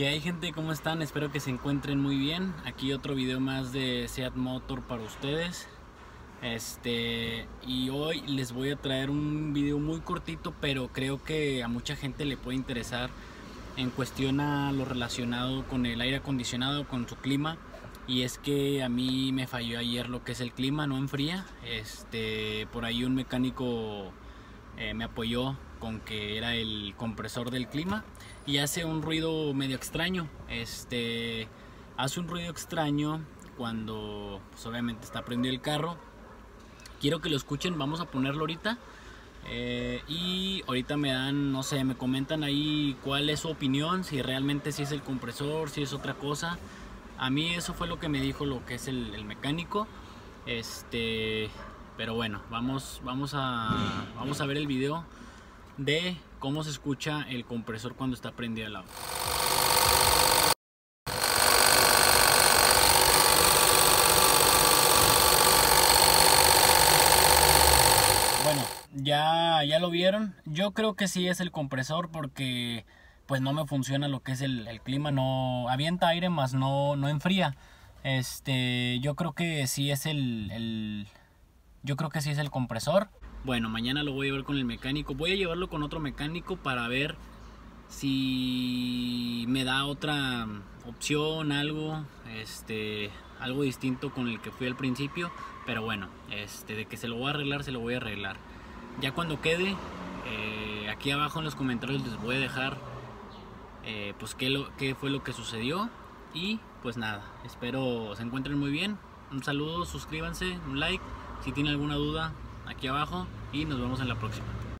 Que hay gente, ¿cómo están? Espero que se encuentren muy bien. Aquí otro video más de Seat Motor para ustedes. Este, y hoy les voy a traer un video muy cortito, pero creo que a mucha gente le puede interesar en cuestión a lo relacionado con el aire acondicionado, con su clima. Y es que a mí me falló ayer lo que es el clima, no enfría. Este, por ahí un mecánico eh, me apoyó con que era el compresor del clima y hace un ruido medio extraño. Este, hace un ruido extraño cuando pues, obviamente está prendido el carro. Quiero que lo escuchen, vamos a ponerlo ahorita. Eh, y ahorita me dan, no sé, me comentan ahí cuál es su opinión, si realmente si es el compresor, si es otra cosa. A mí eso fue lo que me dijo lo que es el, mecánico. Este, pero bueno, vamos, vamos, a, vamos a ver el video de cómo se escucha el compresor cuando está prendido el auto. Bueno, ya, ya lo vieron. Yo creo que sí es el compresor porque pues no me funciona lo que es el, clima, no avienta aire más no, no enfría. Este, yo creo que sí es el, yo creo que sí es el compresor. Bueno, mañana lo voy a llevar con el mecánico. Voy a llevarlo con otro mecánico para ver si me da otra opción, algo, este, algo distinto con el que fui al principio. Pero bueno, este, de que se lo voy a arreglar, se lo voy a arreglar. Ya cuando quede, eh, aquí abajo en los comentarios les voy a dejar eh, pues qué, lo, qué fue lo que sucedió y pues nada, espero se encuentren muy bien. Un saludo, suscríbanse, un like, si tienen alguna duda aquí abajo y nos vemos en la próxima.